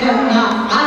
They're not.